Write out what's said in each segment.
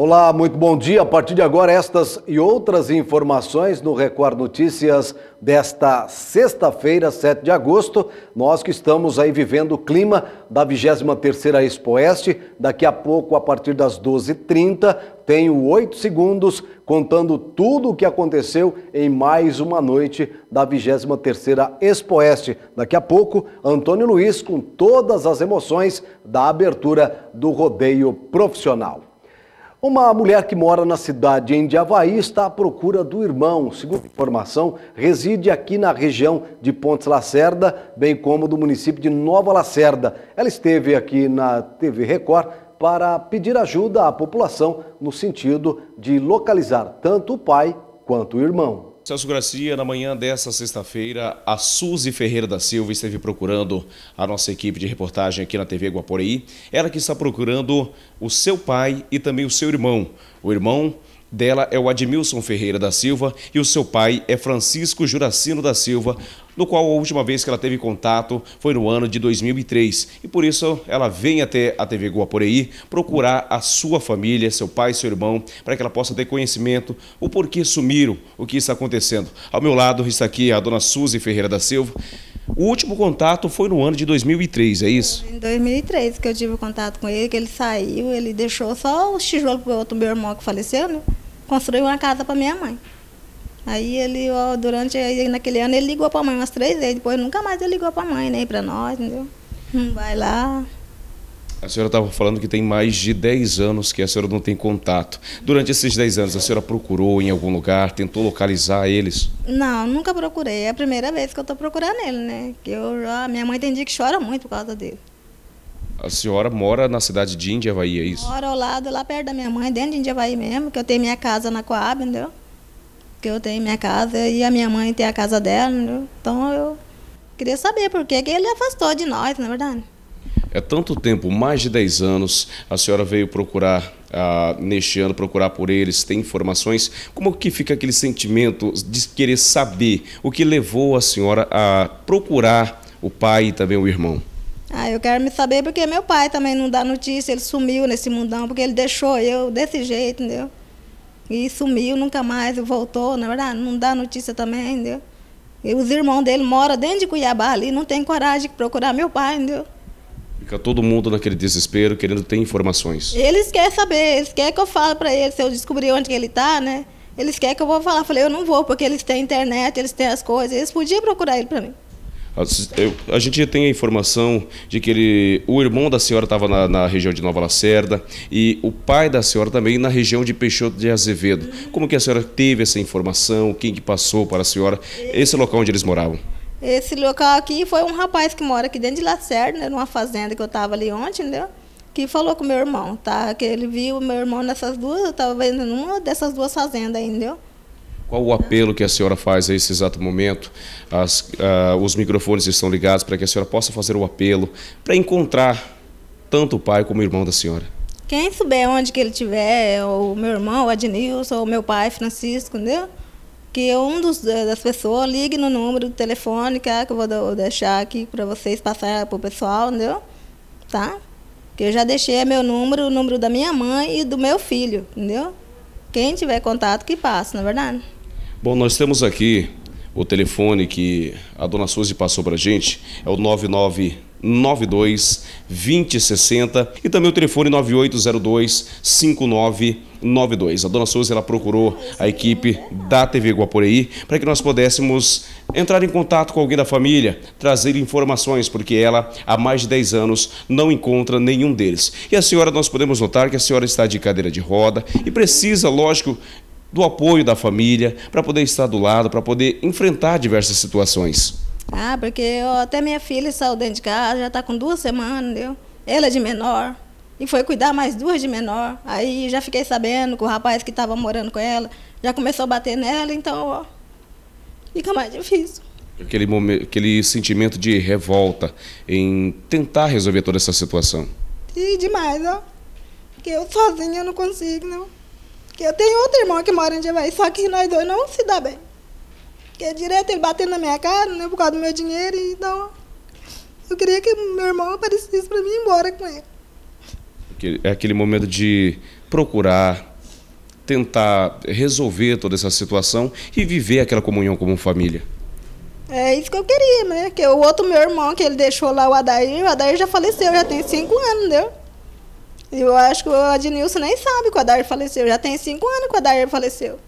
Olá, muito bom dia. A partir de agora, estas e outras informações no Record Notícias desta sexta-feira, 7 de agosto. Nós que estamos aí vivendo o clima da 23ª Expo Oeste. Daqui a pouco, a partir das 12h30, tenho oito segundos contando tudo o que aconteceu em mais uma noite da 23ª Expo Oeste. Daqui a pouco, Antônio Luiz com todas as emoções da abertura do rodeio profissional. Uma mulher que mora na cidade de Havaí está à procura do irmão. Segundo informação, reside aqui na região de Pontes Lacerda, bem como do município de Nova Lacerda. Ela esteve aqui na TV Record para pedir ajuda à população no sentido de localizar tanto o pai quanto o irmão. Celso Gracia, na manhã dessa sexta-feira, a Suzy Ferreira da Silva esteve procurando a nossa equipe de reportagem aqui na TV Guaporeí. Ela que está procurando o seu pai e também o seu irmão. O irmão dela é o Admilson Ferreira da Silva e o seu pai é Francisco Juracino da Silva, no qual a última vez que ela teve contato foi no ano de 2003. E por isso ela vem até a TV Guaporeí procurar a sua família, seu pai seu irmão, para que ela possa ter conhecimento o porquê sumiram, o que está acontecendo. Ao meu lado está aqui a dona Suzy Ferreira da Silva. O último contato foi no ano de 2003, é isso? Em 2003 que eu tive contato com ele, que ele saiu, ele deixou só os tijolos para o outro meu irmão que faleceu, né? Construiu uma casa para minha mãe. Aí ele, ó, durante naquele ano, ele ligou para a mãe umas três vezes, depois nunca mais ele ligou para a mãe, nem para nós, entendeu? Hum, vai lá. A senhora estava falando que tem mais de 10 anos que a senhora não tem contato. Durante esses 10 anos, a senhora procurou em algum lugar, tentou localizar eles? Não, nunca procurei. É a primeira vez que eu estou procurando ele, né? Que eu já, minha mãe tem dia que chora muito por causa dele. A senhora mora na cidade de Indiavaí, é isso? Moro ao lado, lá perto da minha mãe, dentro de Indiavaí mesmo, que eu tenho minha casa na Coab, entendeu? Que eu tenho minha casa e a minha mãe tem a casa dela, entendeu? Então eu queria saber por que, que ele afastou de nós, na é verdade. É tanto tempo, mais de 10 anos, a senhora veio procurar, ah, neste ano, procurar por eles, tem informações. Como que fica aquele sentimento de querer saber o que levou a senhora a procurar o pai e também o irmão? Ah, eu quero me saber porque meu pai também não dá notícia, ele sumiu nesse mundão, porque ele deixou eu desse jeito, entendeu? E sumiu, nunca mais voltou, na verdade, não dá notícia também, entendeu? E os irmãos dele moram dentro de Cuiabá ali, não tem coragem de procurar meu pai, entendeu? Fica todo mundo naquele desespero, querendo ter informações. Eles querem saber, eles querem que eu fale para eles, se eu descobrir onde ele está, né? Eles querem que eu vou falar. Falei, eu não vou, porque eles têm internet, eles têm as coisas, eles podiam procurar ele para mim. A, gente tem a informação de que ele, o irmão da senhora estava na, na, região de Nova Lacerda e o pai da senhora também na região de Peixoto de Azevedo. Como que a senhora teve essa informação? Quem que passou para a senhora? Esse local onde eles moravam? Esse local aqui foi um rapaz que mora aqui dentro de Lacerda, né, numa fazenda que eu estava ali ontem, entendeu? Que falou com meu irmão, tá? Que ele viu meu irmão nessas duas, eu estava vendo numa dessas duas fazendas entendeu? Qual o apelo que a senhora faz a esse exato momento? As, uh, os microfones estão ligados para que a senhora possa fazer o apelo para encontrar tanto o pai como o irmão da senhora. Quem souber onde que ele estiver, o meu irmão, Adnilson, ou meu pai, Francisco, entendeu? Que um dos, das pessoas ligue no número do telefone, que, é que eu vou deixar aqui para vocês passar para o pessoal, entendeu? Tá? Que eu já deixei meu número, o número da minha mãe e do meu filho, entendeu? Quem tiver contato que passe, não é verdade? Bom, nós temos aqui o telefone que a dona Suzy passou para a gente, é o 9992 2060 e também o telefone 9802 5992. A dona Suzy ela procurou a equipe da TV Guaporeí para que nós pudéssemos entrar em contato com alguém da família, trazer informações, porque ela há mais de 10 anos não encontra nenhum deles. E a senhora, nós podemos notar que a senhora está de cadeira de roda e precisa, lógico, do apoio da família, para poder estar do lado, para poder enfrentar diversas situações. Ah, porque eu, até minha filha saiu dentro de casa, já está com duas semanas, entendeu? Ela é de menor, e foi cuidar mais duas de menor. Aí já fiquei sabendo que o rapaz que estava morando com ela já começou a bater nela, então ó, fica mais difícil. Aquele, momento, aquele sentimento de revolta em tentar resolver toda essa situação. E demais, ó. Porque eu sozinha não consigo, não. Que eu tenho outro irmão que mora em Jevaí, só que nós dois não se dá bem. Que é direto ele batendo na minha cara, né, por causa do meu dinheiro, então eu queria que meu irmão aparecesse para mim ir embora com ele. É aquele momento de procurar tentar resolver toda essa situação e viver aquela comunhão como família. É isso que eu queria, né? Que o outro meu irmão que ele deixou lá, o Adair, o Adair já faleceu, já tem cinco anos, entendeu? Eu acho que o Adnilson nem sabe que o Adair faleceu, já tem cinco anos que o Adair faleceu.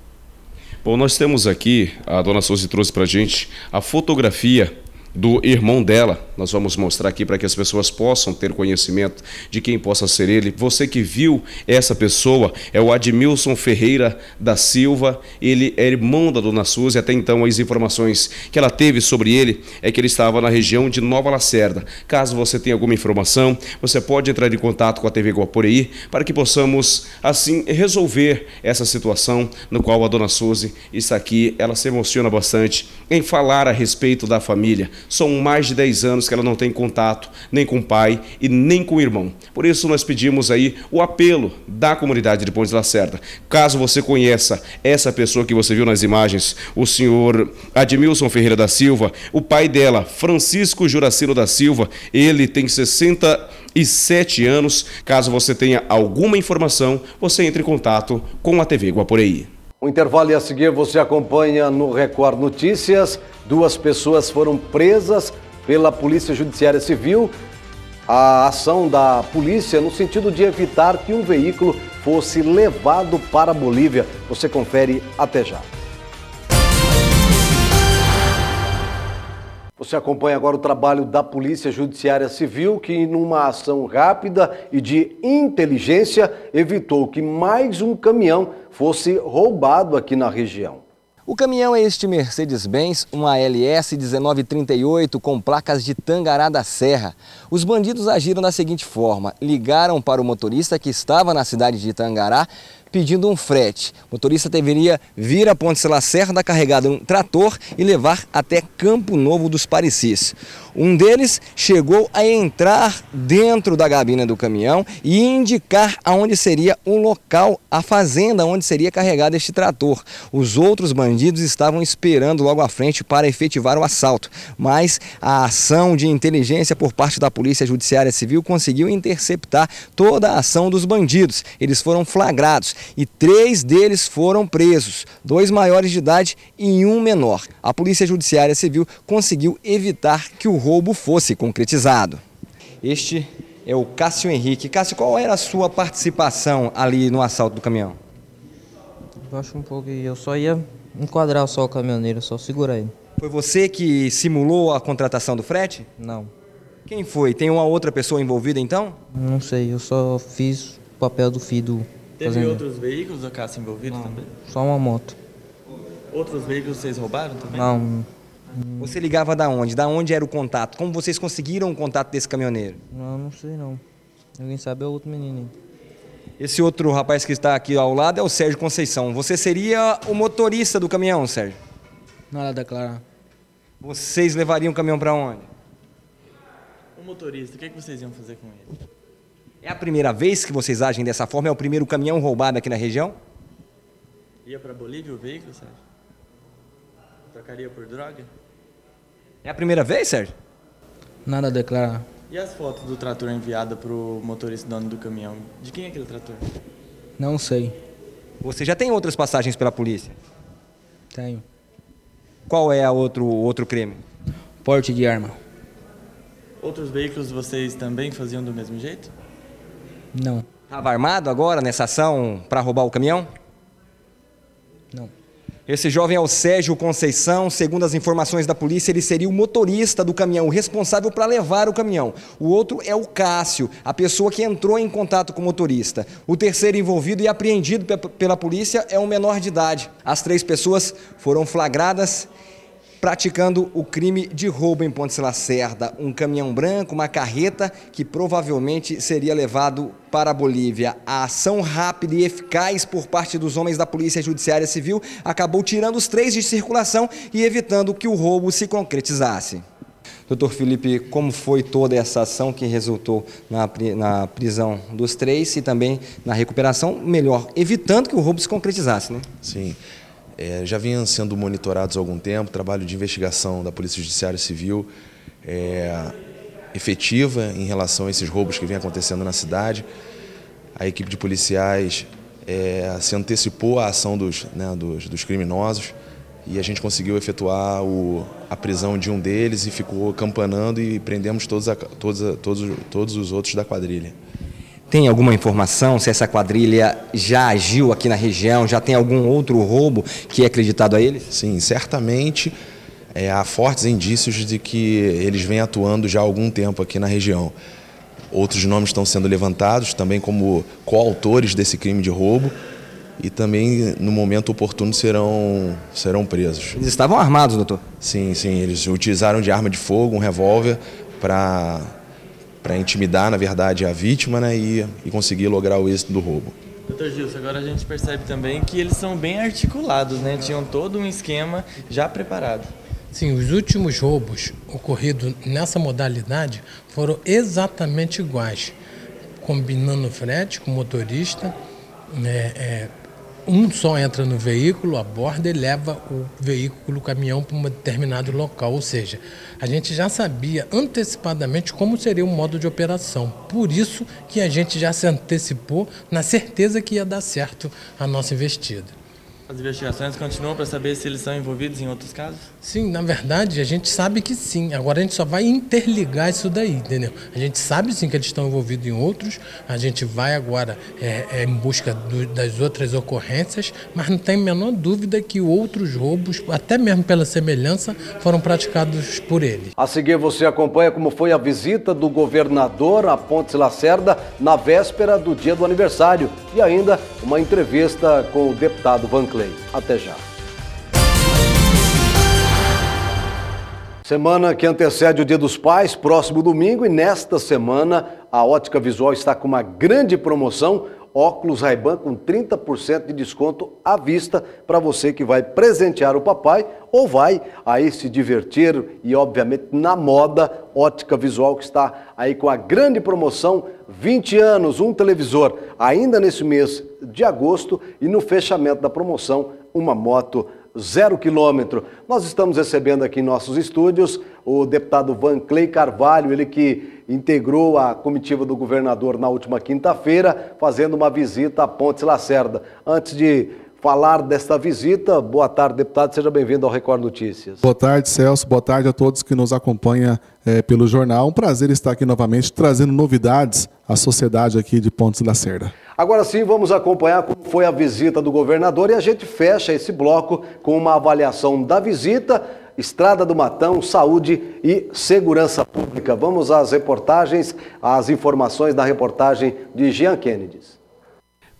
Bom, nós temos aqui, a dona Souza trouxe pra gente a fotografia do irmão dela. Nós vamos mostrar aqui para que as pessoas possam ter conhecimento de quem possa ser ele. Você que viu essa pessoa é o Admilson Ferreira da Silva. Ele é irmão da dona Suzy. Até então, as informações que ela teve sobre ele é que ele estava na região de Nova Lacerda. Caso você tenha alguma informação, você pode entrar em contato com a TV Guaporeí para que possamos, assim, resolver essa situação no qual a dona Suzy está aqui. Ela se emociona bastante em falar a respeito da família são mais de 10 anos que ela não tem contato nem com o pai e nem com o irmão. Por isso nós pedimos aí o apelo da comunidade de Pontes Lacerda. Caso você conheça essa pessoa que você viu nas imagens, o senhor Admilson Ferreira da Silva, o pai dela, Francisco Juracino da Silva, ele tem 67 anos. Caso você tenha alguma informação, você entre em contato com a TV Guaporei. O intervalo e a seguir você acompanha no Record Notícias. Duas pessoas foram presas pela Polícia Judiciária Civil. A ação da polícia no sentido de evitar que um veículo fosse levado para a Bolívia. Você confere até já. Você acompanha agora o trabalho da Polícia Judiciária Civil, que, numa ação rápida e de inteligência, evitou que mais um caminhão fosse roubado aqui na região. O caminhão é este Mercedes-Benz, uma LS 1938 com placas de Tangará da Serra. Os bandidos agiram da seguinte forma: ligaram para o motorista que estava na cidade de Tangará pedindo um frete. O motorista deveria vir a Ponte Lacerda carregado em um trator e levar até Campo Novo dos Parecis. Um deles chegou a entrar dentro da gabina do caminhão e indicar aonde seria o local, a fazenda onde seria carregado este trator. Os outros bandidos estavam esperando logo à frente para efetivar o assalto, mas a ação de inteligência por parte da Polícia Judiciária Civil conseguiu interceptar toda a ação dos bandidos. Eles foram flagrados e três deles foram presos, dois maiores de idade e um menor. A Polícia Judiciária Civil conseguiu evitar que o roubo fosse concretizado. Este é o Cássio Henrique. Cássio, qual era a sua participação ali no assalto do caminhão? Eu acho um pouco. Eu só ia enquadrar só o caminhoneiro, só segurar ele. Foi você que simulou a contratação do frete? Não. Quem foi? Tem uma outra pessoa envolvida então? Não sei, eu só fiz o papel do filho Teve fazendo... outros veículos da caça envolvidos Não, também? Só uma moto. Outros veículos vocês roubaram também? Não. Você ligava da onde? Da onde era o contato? Como vocês conseguiram o contato desse caminhoneiro? Não, não sei não. Alguém sabe é o outro menino. Esse outro rapaz que está aqui ao lado é o Sérgio Conceição. Você seria o motorista do caminhão, Sérgio? Nada a declarar. Vocês levariam o caminhão para onde? O motorista, o que, é que vocês iam fazer com ele? É a primeira vez que vocês agem dessa forma? É o primeiro caminhão roubado aqui na região? Ia para Bolívia o veículo, Sérgio? Trocaria por droga? É a primeira vez, Sérgio? Nada a declarar. E as fotos do trator enviada para o motorista dono do caminhão? De quem é aquele trator? Não sei. Você já tem outras passagens pela polícia? Tenho. Qual é o outro, outro crime? Porte de arma. Outros veículos vocês também faziam do mesmo jeito? Não. Estava armado agora nessa ação para roubar o caminhão? Não. Esse jovem é o Sérgio Conceição. Segundo as informações da polícia, ele seria o motorista do caminhão, o responsável para levar o caminhão. O outro é o Cássio, a pessoa que entrou em contato com o motorista. O terceiro envolvido e apreendido pela polícia é um menor de idade. As três pessoas foram flagradas praticando o crime de roubo em Ponte Lacerda. Um caminhão branco, uma carreta que provavelmente seria levado para a Bolívia. A ação rápida e eficaz por parte dos homens da Polícia Judiciária Civil acabou tirando os três de circulação e evitando que o roubo se concretizasse. Doutor Felipe, como foi toda essa ação que resultou na, na prisão dos três e também na recuperação, melhor, evitando que o roubo se concretizasse, né? Sim é, já vinham sendo monitorados há algum tempo, trabalho de investigação da Polícia Judiciária Civil é, efetiva em relação a esses roubos que vêm acontecendo na cidade. a equipe de policiais é, se antecipou à ação dos, né, dos, dos, criminosos e a gente conseguiu efetuar o, a prisão de um deles e ficou campanando e prendemos todos, a, todos, a, todos, todos os outros da quadrilha. Tem alguma informação se essa quadrilha já agiu aqui na região? Já tem algum outro roubo que é acreditado a eles? Sim, certamente é, há fortes indícios de que eles vêm atuando já há algum tempo aqui na região. Outros nomes estão sendo levantados também como coautores desse crime de roubo e também no momento oportuno serão, serão presos. Eles estavam armados, doutor? Sim, sim, eles utilizaram de arma de fogo, um revólver para para intimidar, na verdade, a vítima né, e, e conseguir lograr o êxito do roubo. Doutor Gilson, agora a gente percebe também que eles são bem articulados, né? Tinham todo um esquema já preparado. Sim, os últimos roubos ocorridos nessa modalidade foram exatamente iguais, combinando frete com o motorista. É, é, um só entra no veículo, aborda e leva o veículo, o caminhão para um determinado local. Ou seja, a gente já sabia antecipadamente como seria o modo de operação. Por isso que a gente já se antecipou na certeza que ia dar certo a nossa investida. As investigações continuam para saber se eles estão envolvidos em outros casos? Sim, na verdade, a gente sabe que sim. Agora a gente só vai interligar isso daí, entendeu? A gente sabe sim que eles estão envolvidos em outros, a gente vai agora é, é, em busca do, das outras ocorrências, mas não tem a menor dúvida que outros roubos, até mesmo pela semelhança, foram praticados por ele. A seguir, você acompanha como foi a visita do governador a Pontes Lacerda na véspera do dia do aniversário e ainda uma entrevista com o deputado Van Cleef. Play. Até já. Semana que antecede o Dia dos Pais, próximo domingo, e nesta semana a Ótica Visual está com uma grande promoção, óculos Ray-Ban com 30% de desconto à vista para você que vai presentear o papai ou vai aí se divertir e obviamente na moda Ótica Visual que está aí com a grande promoção 20 anos, um televisor ainda nesse mês de agosto e no fechamento da promoção uma moto zero quilômetro. Nós estamos recebendo aqui em nossos estúdios o deputado Van Clay Carvalho, ele que integrou a comitiva do governador na última quinta-feira, fazendo uma visita a Pontes Lacerda. Antes de falar desta visita, boa tarde, deputado, seja bem-vindo ao Record Notícias. Boa tarde, Celso, boa tarde a todos que nos acompanham é, pelo jornal. Um prazer estar aqui novamente, trazendo novidades à sociedade aqui de Pontes Lacerda. Agora sim, vamos acompanhar como foi a visita do governador e a gente fecha esse bloco com uma avaliação da visita, Estrada do Matão, saúde e segurança pública. Vamos às reportagens, às informações da reportagem de Jean Kennedy.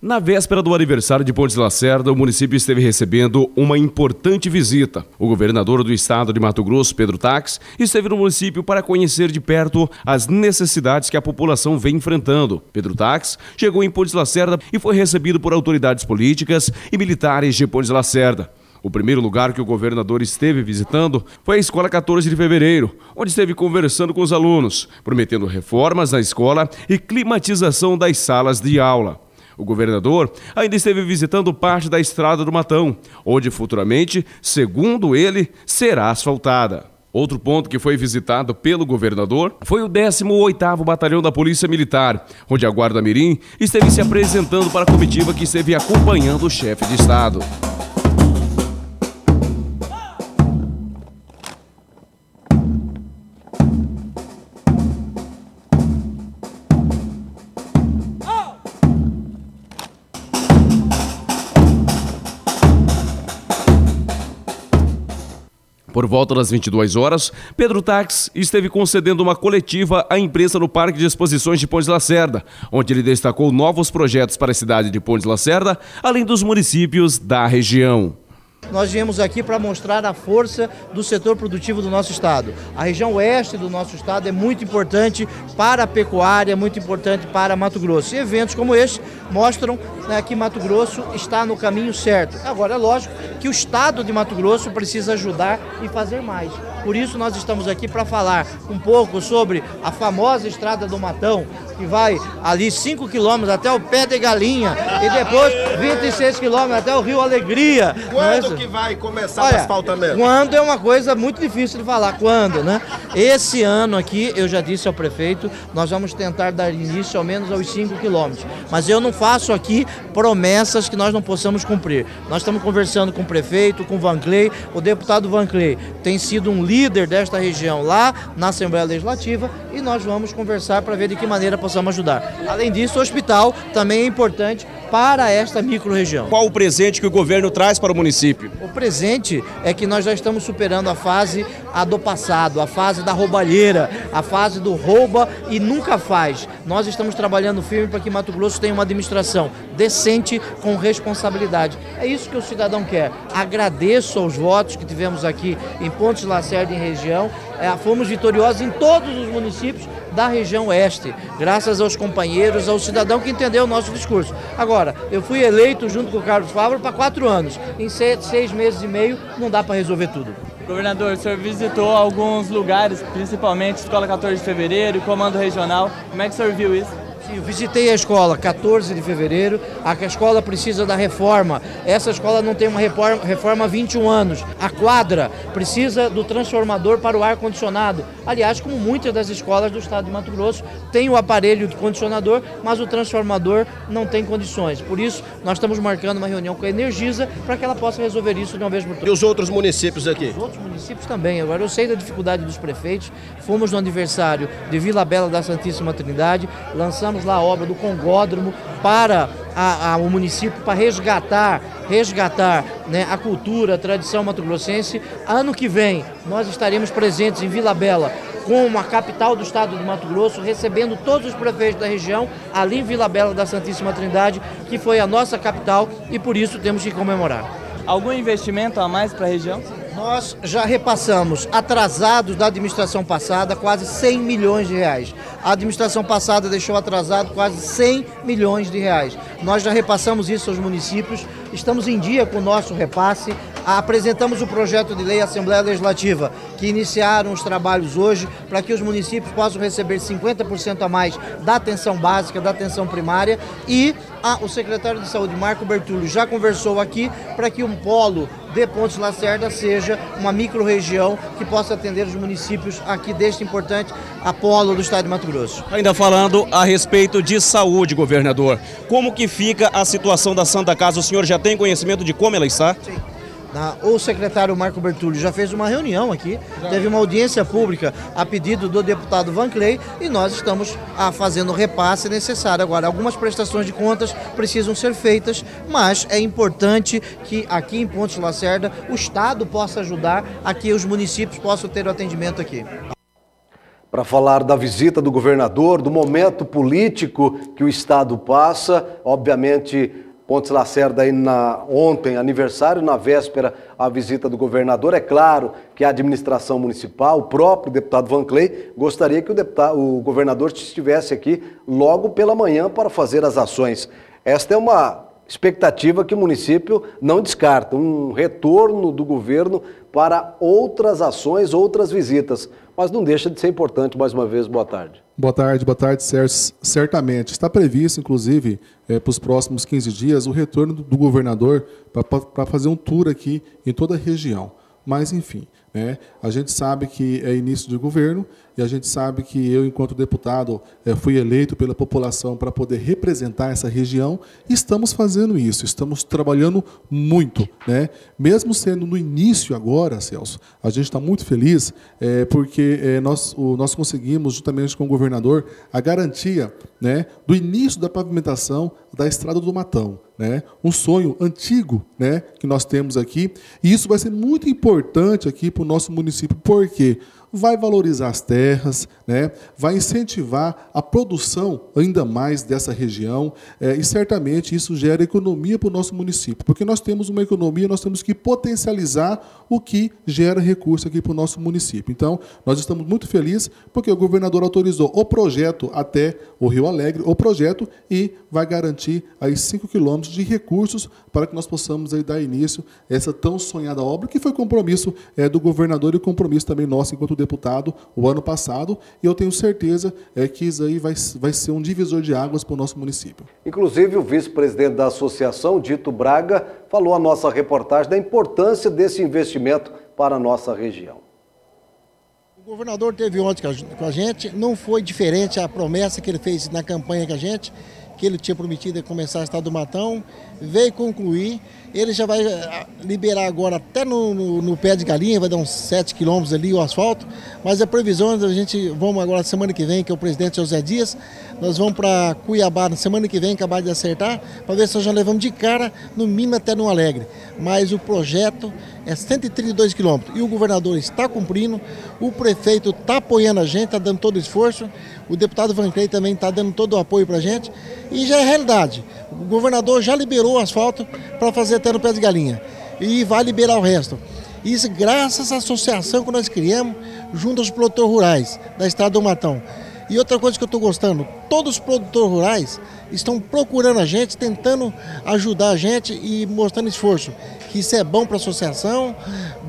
Na véspera do aniversário de Pontes Lacerda, o município esteve recebendo uma importante visita. O governador do estado de Mato Grosso, Pedro Tax, esteve no município para conhecer de perto as necessidades que a população vem enfrentando. Pedro Tax chegou em Pontes Lacerda e foi recebido por autoridades políticas e militares de Pontes Lacerda. O primeiro lugar que o governador esteve visitando foi a Escola 14 de Fevereiro, onde esteve conversando com os alunos, prometendo reformas na escola e climatização das salas de aula. O governador ainda esteve visitando parte da estrada do Matão, onde futuramente, segundo ele, será asfaltada. Outro ponto que foi visitado pelo governador foi o 18º Batalhão da Polícia Militar, onde a Guarda Mirim esteve se apresentando para a comitiva que esteve acompanhando o chefe de Estado. Por volta das 22 horas, Pedro Tax esteve concedendo uma coletiva à imprensa no Parque de Exposições de Pontes Lacerda, onde ele destacou novos projetos para a cidade de Pontes Lacerda, além dos municípios da região. Nós viemos aqui para mostrar a força do setor produtivo do nosso estado. A região oeste do nosso estado é muito importante para a pecuária, muito importante para Mato Grosso. E eventos como este mostram né, que Mato Grosso está no caminho certo. Agora, é lógico que o estado de Mato Grosso precisa ajudar e fazer mais. Por isso, nós estamos aqui para falar um pouco sobre a famosa Estrada do Matão, que vai ali 5 quilômetros até o pé de galinha e depois 26 quilômetros até o Rio Alegria. Quando que vai começar Olha, o asfaltamento? Quando é uma coisa muito difícil de falar, quando, né? Esse ano aqui, eu já disse ao prefeito, nós vamos tentar dar início ao menos aos 5 quilômetros. Mas eu não faço aqui promessas que nós não possamos cumprir. Nós estamos conversando com o prefeito, com o Van Clay, o deputado Van Clay tem sido um líder desta região lá na Assembleia Legislativa e nós vamos conversar para ver de que maneira possamos ajudar. Além disso, o hospital também é importante para esta microrregião. Qual o presente que o governo traz para o município? O presente é que nós já estamos superando a fase a do passado, a fase da roubalheira, a fase do rouba e nunca faz. Nós estamos trabalhando firme para que Mato Grosso tenha uma administração decente com responsabilidade. É isso que o cidadão quer. Agradeço aos votos que tivemos aqui em Pontes Lacerda e região. É, fomos vitoriosos em todos os municípios da região oeste, graças aos companheiros, ao cidadão que entendeu o nosso discurso. Agora, eu fui eleito junto com o Carlos Fávaro para quatro anos. Em seis, seis meses e meio não dá para resolver tudo. Governador, o senhor visitou alguns lugares, principalmente Escola 14 de Fevereiro e Comando Regional. Como é que o senhor viu isso? Eu visitei a escola 14 de fevereiro. A escola precisa da reforma. Essa escola não tem uma reforma, reforma há 21 anos. A quadra precisa do transformador para o ar-condicionado. Aliás, como muitas das escolas do estado de Mato Grosso, tem o aparelho de condicionador, mas o transformador não tem condições. Por isso, nós estamos marcando uma reunião com a Energisa para que ela possa resolver isso de uma vez por todas. E os outros municípios aqui? Os outros municípios também. Agora, eu sei da dificuldade dos prefeitos. Fomos no aniversário de Vila Bela da Santíssima Trindade, lançamos lá a obra do Congódromo para a, a, o município para resgatar, resgatar né, a cultura, a tradição mato-grossense. Ano que vem nós estaremos presentes em Vila Bela como a capital do estado do Mato Grosso, recebendo todos os prefeitos da região, ali em Vila Bela da Santíssima Trindade, que foi a nossa capital e por isso temos que comemorar. Algum investimento a mais para a região? Nós já repassamos, atrasados da administração passada, quase 100 milhões de reais. A administração passada deixou atrasado quase 100 milhões de reais. Nós já repassamos isso aos municípios, estamos em dia com o nosso repasse, apresentamos o projeto de lei à Assembleia Legislativa, que iniciaram os trabalhos hoje para que os municípios possam receber 50% a mais da atenção básica, da atenção primária e a, o secretário de Saúde, Marco Bertulli, já conversou aqui para que um polo de Pontes Lacerda seja uma microrregião que possa atender os municípios aqui deste importante apolo do estado de Mato Grosso. Ainda falando a respeito de saúde, governador, como que fica a situação da Santa Casa? O senhor já tem conhecimento de como ela está? Sim. O secretário Marco Bertulli já fez uma reunião aqui, teve uma audiência pública a pedido do deputado Van Clay e nós estamos ah, fazendo o repasse necessário. Agora, algumas prestações de contas precisam ser feitas, mas é importante que aqui em Pontes Lacerda o Estado possa ajudar a que os municípios possam ter o atendimento aqui. Para falar da visita do governador, do momento político que o Estado passa, obviamente Pontes Lacerda aí na, ontem, aniversário, na véspera, a visita do governador. É claro que a administração municipal, o próprio deputado Van Clay, gostaria que o, deputado, o governador estivesse aqui logo pela manhã para fazer as ações. Esta é uma expectativa que o município não descarta, um retorno do governo para outras ações, outras visitas. Mas não deixa de ser importante, mais uma vez, boa tarde. Boa tarde, boa tarde, Sérgio. Certamente. Está previsto, inclusive, é, para os próximos 15 dias, o retorno do governador para fazer um tour aqui em toda a região. Mas, enfim, né, a gente sabe que é início de governo e a gente sabe que eu, enquanto deputado, é, fui eleito pela população para poder representar essa região e estamos fazendo isso, estamos trabalhando muito. Né? Mesmo sendo no início agora, Celso, a gente está muito feliz é, porque é, nós, o, nós conseguimos, juntamente com o governador, a garantia né, do início da pavimentação da Estrada do Matão. Né? Um sonho antigo né, que nós temos aqui. E isso vai ser muito importante aqui para o nosso município. Por quê? vai valorizar as terras, né? vai incentivar a produção ainda mais dessa região é, e certamente isso gera economia para o nosso município, porque nós temos uma economia, nós temos que potencializar o que gera recurso aqui para o nosso município. Então, nós estamos muito felizes porque o governador autorizou o projeto até o Rio Alegre, o projeto, e vai garantir aí 5 quilômetros de recursos para que nós possamos aí dar início a essa tão sonhada obra, que foi compromisso é, do governador e compromisso também nosso enquanto deputado o ano passado e eu tenho certeza é, que isso aí vai, vai ser um divisor de águas para o nosso município. Inclusive, o vice-presidente da associação, Dito Braga, falou à nossa reportagem da importância desse investimento para a nossa região. O governador teve ontem com a gente, não foi diferente a promessa que ele fez na campanha com a gente, que ele tinha prometido começar o estado do Matão, veio concluir. Ele já vai eh, liberar agora até no, no, no pé de galinha, vai dar uns 7 quilômetros ali o asfalto, mas a previsão a gente, vamos agora semana que vem, que é o presidente José Dias, nós vamos para Cuiabá na semana que vem, acabar de acertar, para ver se nós já levamos de cara, no mínimo até no Alegre. Mas o projeto é 132 quilômetros e o governador está cumprindo, o prefeito está apoiando a gente, está dando todo o esforço, o deputado Van Clay também está dando todo o apoio para a gente e já é realidade. O governador já liberou o asfalto para fazer até no pé de galinha e vai liberar o resto. Isso graças à associação que nós criamos junto aos produtores rurais da Estrada do Matão. E outra coisa que eu estou gostando, todos os produtores rurais estão procurando a gente, tentando ajudar a gente e mostrando esforço. Que isso é bom para a associação,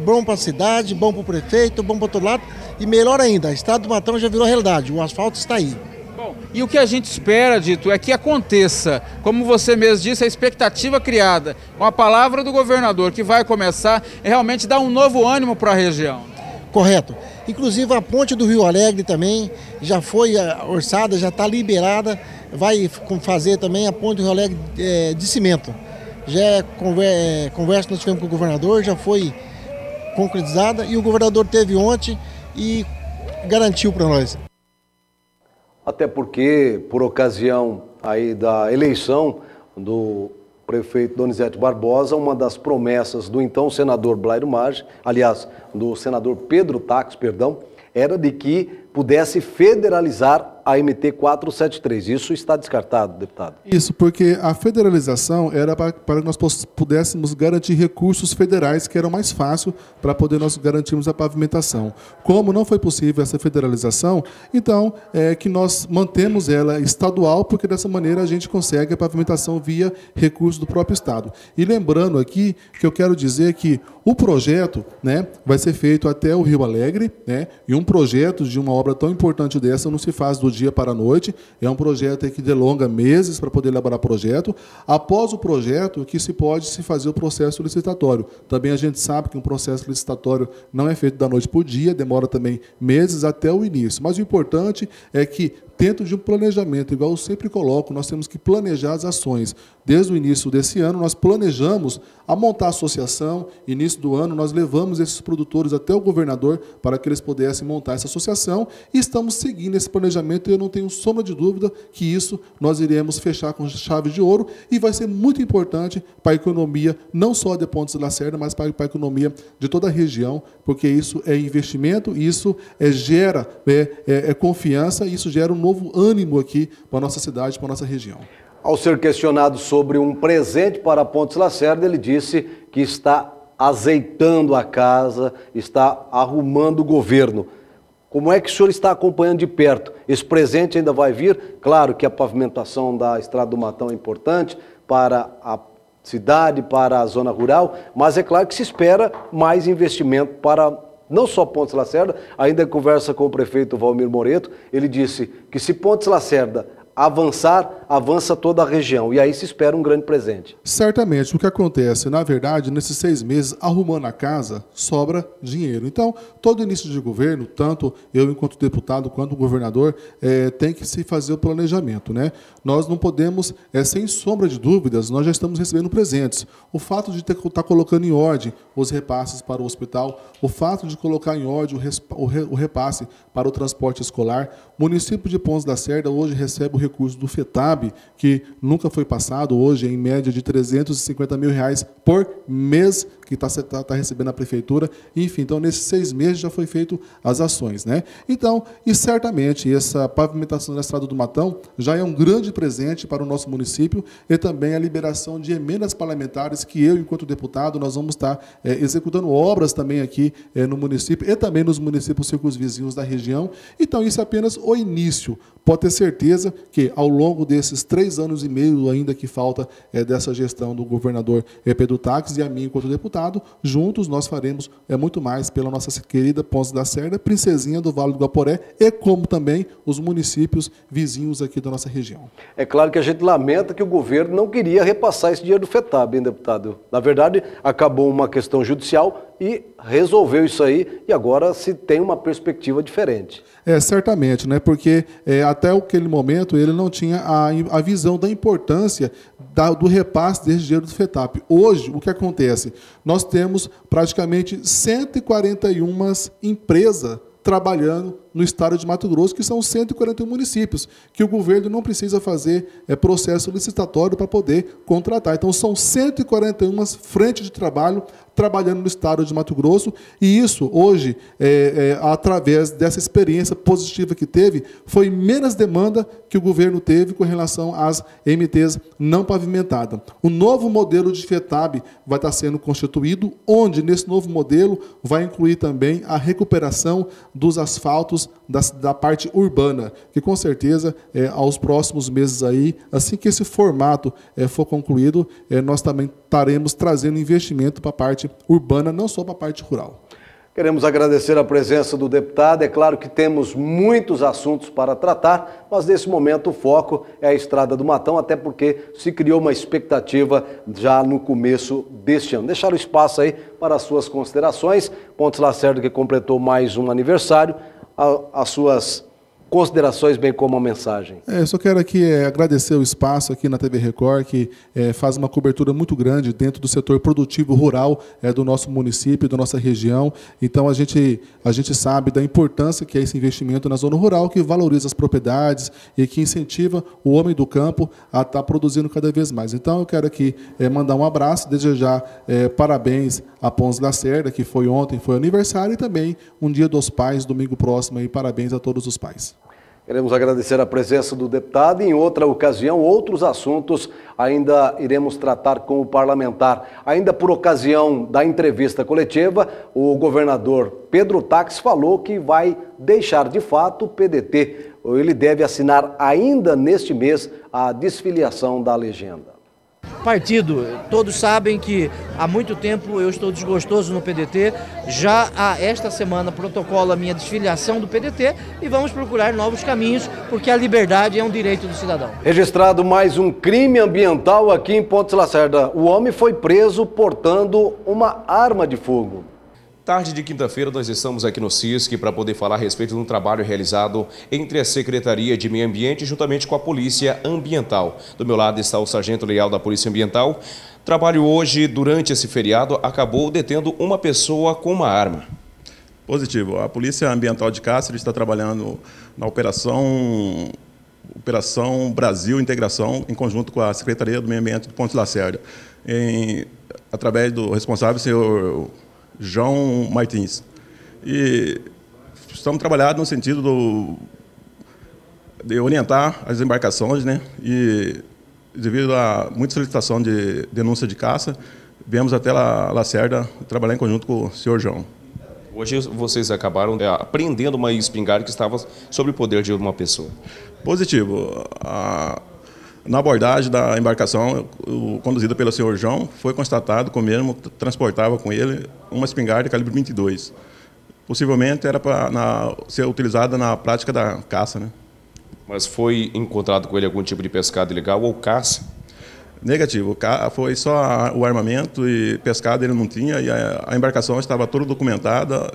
bom para a cidade, bom para o prefeito, bom para todo lado. E melhor ainda, a Estrada do Matão já virou realidade, o asfalto está aí. Bom, e o que a gente espera, Dito, é que aconteça, como você mesmo disse, a expectativa criada com a palavra do governador que vai começar é realmente dar um novo ânimo para a região. Correto. Inclusive a ponte do Rio Alegre também já foi eh, orçada, já está liberada, vai fazer também a ponte do Rio Alegre é, de cimento. Já é conversa que nós tivemos com o governador, já foi concretizada e o governador teve ontem e garantiu para nós. Até porque, por ocasião aí da eleição do prefeito Donizete Barbosa, uma das promessas do então senador Blairo Maggi, aliás, do senador Pedro Tax, perdão, era de que pudesse federalizar a MT 473. Isso está descartado, deputado? Isso, porque a federalização era para, que nós pudéssemos garantir recursos federais, que eram mais fácil para poder nós garantirmos a pavimentação. Como não foi possível essa federalização, então é que nós mantemos ela estadual, porque dessa maneira a gente consegue a pavimentação via recurso do próprio Estado. E lembrando aqui que eu quero dizer que o projeto né, vai ser feito até o Rio Alegre, né, e um projeto de uma obra tão importante dessa não se faz do dia para a noite. É um projeto que delonga meses para poder elaborar projeto. Após o projeto, que se pode se fazer o processo licitatório. Também a gente sabe que um processo licitatório não é feito da noite para o dia, demora também meses até o início. Mas o importante é que dentro de um planejamento, igual eu sempre coloco, nós temos que planejar as ações. Desde o início desse ano, nós planejamos a montar a associação. Início do ano, nós levamos esses produtores até o governador para que eles pudessem montar essa associação e estamos seguindo esse planejamento e eu não tenho sombra de dúvida que isso nós iremos fechar com chave de ouro e vai ser muito importante para a economia, não só de Pontes de Lacerda, mas para a economia de toda a região, porque isso é investimento, isso é, gera é, é, é confiança, isso gera um novo novo ânimo aqui para a nossa cidade, para a nossa região. Ao ser questionado sobre um presente para Pontes Lacerda, ele disse que está azeitando a casa, está arrumando o governo. Como é que o senhor está acompanhando de perto? Esse presente ainda vai vir? Claro que a pavimentação da Estrada do Matão é importante para a cidade, para a zona rural, mas é claro que se espera mais investimento para não só Pontes Lacerda, ainda conversa com o prefeito Valmir Moreto, ele disse que se Pontes Lacerda avançar, avança toda a região. E aí se espera um grande presente. Certamente. O que acontece, na verdade, nesses seis meses, arrumando a casa, sobra dinheiro. Então, todo início de governo, tanto eu enquanto deputado quanto o governador, é, tem que se fazer o planejamento. Né? Nós não podemos, é, sem sombra de dúvidas, nós já estamos recebendo presentes. O fato de estar tá colocando em ordem os repasses para o hospital, o fato de colocar em ordem o, repasse para o transporte escolar. O município de Pontes da Cerda hoje recebe o recurso do FETAB, que nunca foi passado, hoje em média de 350 mil reais por mês que está tá, tá recebendo a prefeitura. Enfim, então nesses seis meses já foi feito as ações. Né? Então, e certamente essa pavimentação da Estrada do Matão já é um grande presente para o nosso município e também a liberação de emendas parlamentares que eu, enquanto deputado, nós vamos estar é, executando obras também aqui é, no município e também nos municípios circunvizinhos da região. Então, isso é apenas o início. Pode ter certeza que ao longo desses três anos e meio ainda que falta é, dessa gestão do governador Pedro Taques e a mim enquanto deputado, Juntos nós faremos é, muito mais pela nossa querida Ponce da Serra, princesinha do Vale do Guaporé, e como também os municípios vizinhos aqui da nossa região. É claro que a gente lamenta que o governo não queria repassar esse dinheiro do FETAB, hein, deputado? Na verdade, acabou uma questão judicial e resolveu isso aí e agora se tem uma perspectiva diferente. É, certamente, né? porque é, até aquele momento ele não tinha a, a visão da importância da, do repasse desse dinheiro do FETAP. Hoje, o que acontece? Nós temos praticamente 141 empresas trabalhando no estado de Mato Grosso, que são 141 municípios, que o governo não precisa fazer é, processo licitatório para poder contratar. Então, são 141 frentes de trabalho trabalhando no estado de Mato Grosso, e isso, hoje, é, é, através dessa experiência positiva que teve, foi menos demanda que o governo teve com relação às MTs não pavimentadas. O novo modelo de FETAB vai estar sendo constituído, onde, nesse novo modelo, vai incluir também a recuperação dos asfaltos da, da parte urbana, que com certeza, é, aos próximos meses aí, assim que esse formato é, for concluído, é, nós também estaremos trazendo investimento para a parte urbana, não só para a parte rural. Queremos agradecer a presença do deputado. É claro que temos muitos assuntos para tratar, mas nesse momento o foco é a Estrada do Matão, até porque se criou uma expectativa já no começo deste ano. Deixar o espaço aí para as suas considerações. Pontes Lacerda, que completou mais um aniversário, as suas considerações, bem como uma mensagem. É, eu só quero aqui é, agradecer o espaço aqui na TV Record, que é, faz uma cobertura muito grande dentro do setor produtivo rural é, do nosso município, da nossa região. Então, a gente, a gente sabe da importância que é esse investimento na zona rural, que valoriza as propriedades e que incentiva o homem do campo a estar tá produzindo cada vez mais. Então, eu quero aqui é, mandar um abraço, desejar é, parabéns a Pons Lacerda, que foi ontem, foi aniversário, e também um Dia dos Pais, domingo próximo, e parabéns a todos os pais. Queremos agradecer a presença do deputado e, em outra ocasião, outros assuntos ainda iremos tratar com o parlamentar. Ainda por ocasião da entrevista coletiva, o governador Pedro Tax falou que vai deixar de fato o PDT. Ele deve assinar ainda neste mês a desfiliação da legenda partido. Todos sabem que há muito tempo eu estou desgostoso no PDT. Já há esta semana protocolo a minha desfiliação do PDT e vamos procurar novos caminhos, porque a liberdade é um direito do cidadão. Registrado mais um crime ambiental aqui em Pontes Lacerda. O homem foi preso portando uma arma de fogo. Tarde de quinta-feira, nós estamos aqui no CISC para poder falar a respeito de um trabalho realizado entre a Secretaria de Meio Ambiente juntamente com a Polícia Ambiental. Do meu lado está o Sargento Leal da Polícia Ambiental. Trabalho hoje, durante esse feriado, acabou detendo uma pessoa com uma arma. Positivo. A Polícia Ambiental de Cáceres está trabalhando na operação Operação Brasil Integração, em conjunto com a Secretaria do Meio Ambiente de Ponte Lacerda, em, através do responsável, senhor João Martins. E estamos trabalhando no sentido do, de orientar as embarcações, né? E devido a muita solicitação de denúncia de caça, viemos até a Lacerda trabalhar em conjunto com o senhor João. Hoje vocês acabaram é, apreendendo uma espingarda que estava sob o poder de uma pessoa. Positivo. A, na abordagem da embarcação o, conduzida pelo senhor João, foi constatado que o mesmo transportava com ele uma espingarda calibre 22. Possivelmente era para ser utilizada na prática da caça. Né? Mas foi encontrado com ele algum tipo de pescado ilegal ou caça? Negativo. Foi só o armamento e pescado ele não tinha e a embarcação estava toda documentada,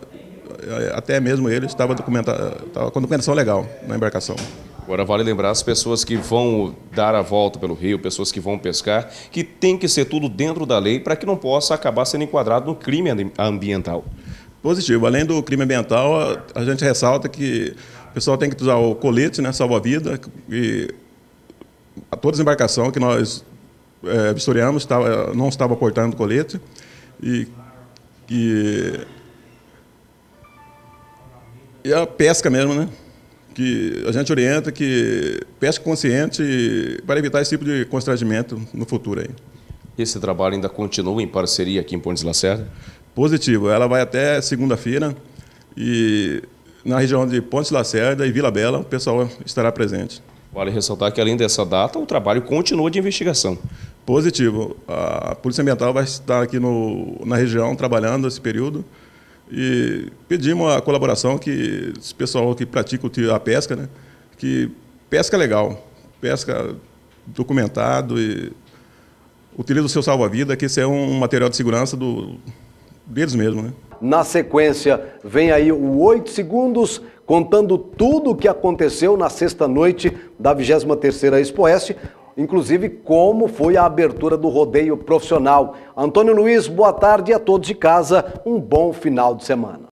até mesmo ele estava, estava com documentação legal na embarcação. Agora vale lembrar as pessoas que vão dar a volta pelo rio, pessoas que vão pescar, que tem que ser tudo dentro da lei para que não possa acabar sendo enquadrado no crime ambiental. Positivo. Além do crime ambiental, a gente ressalta que o pessoal tem que usar o colete, né, salva-vida, e a todas as embarcações que nós é, vistoriamos não estava portando colete e que e a pesca mesmo, né? Que a gente orienta que pesca consciente para evitar esse tipo de constrangimento no futuro. Aí. Esse trabalho ainda continua em parceria aqui em Pontes Lacerda? Positivo. Ela vai até segunda-feira e na região de Pontes Lacerda e Vila Bela o pessoal estará presente. Vale ressaltar que além dessa data, o trabalho continua de investigação. Positivo. A Polícia Ambiental vai estar aqui no, na região trabalhando esse período e pedimos a colaboração que esse pessoal que pratica a pesca, né, que pesca legal, pesca documentado e utiliza o seu salva-vida, que esse é um material de segurança do, deles mesmos. Né? Na sequência, vem aí o 8 segundos, contando tudo o que aconteceu na sexta noite da 23ª Expo Oeste, inclusive como foi a abertura do rodeio profissional. Antônio Luiz, boa tarde a todos de casa, um bom final de semana.